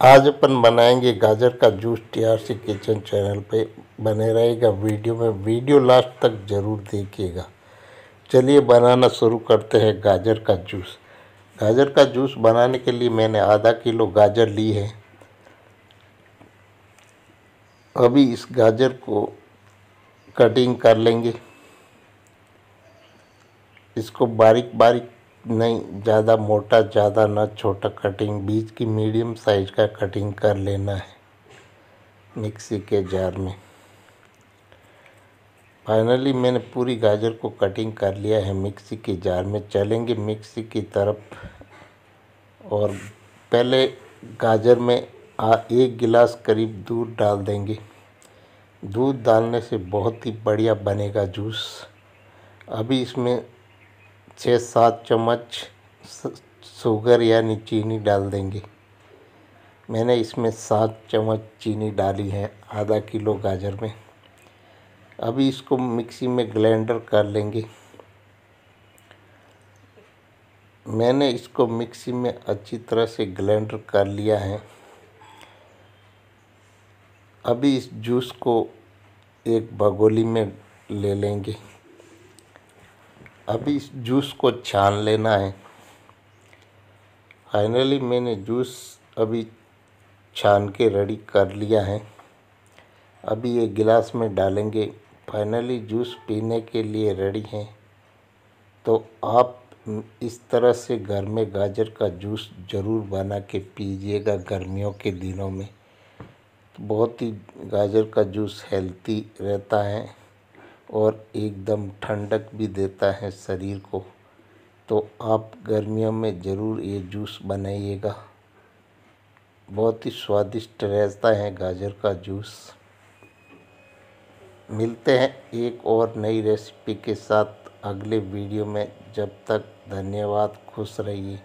आज अपन बनाएँगे गाजर का जूस टीआरसी किचन चैनल पे। बने रहेगा वीडियो में। वीडियो लास्ट तक ज़रूर देखिएगा। चलिए बनाना शुरू करते हैं गाजर का जूस। गाजर का जूस बनाने के लिए मैंने आधा किलो गाजर ली है। अभी इस गाजर को कटिंग कर लेंगे। इसको बारीक बारीक नहीं, ज़्यादा मोटा, ज़्यादा ना छोटा कटिंग बीच की मीडियम साइज़ का कटिंग कर लेना है मिक्सी के जार में। फाइनली मैंने पूरी गाजर को कटिंग कर लिया है मिक्सी के जार में। चलेंगे मिक्सी की तरफ़ और पहले गाजर में एक गिलास करीब दूध डाल देंगे। दूध डालने से बहुत ही बढ़िया बनेगा जूस। अभी इसमें छः सात चम्मच शुगर यानी चीनी डाल देंगे। मैंने इसमें सात चम्मच चीनी डाली है, आधा किलो गाजर में। अभी इसको मिक्सी में ग्राइंडर कर लेंगे। मैंने इसको मिक्सी में अच्छी तरह से ग्राइंडर कर लिया है। अभी इस जूस को एक भगोली में ले लेंगे। अभी इस जूस को छान लेना है। फाइनली मैंने जूस अभी छान के रेडी कर लिया है। अभी ये गिलास में डालेंगे। फाइनली जूस पीने के लिए रेडी हैं। तो आप इस तरह से घर में गाजर का जूस ज़रूर बना के पीजिएगा गर्मियों के दिनों में। तो बहुत ही गाजर का जूस हेल्थी रहता है। और एकदम ठंडक भी देता है शरीर को। तो आप गर्मियों में ज़रूर ये जूस बनाइएगा। बहुत ही स्वादिष्ट रहता है गाजर का जूस। मिलते हैं एक और नई रेसिपी के साथ अगले वीडियो में। जब तक धन्यवाद, खुश रहिए।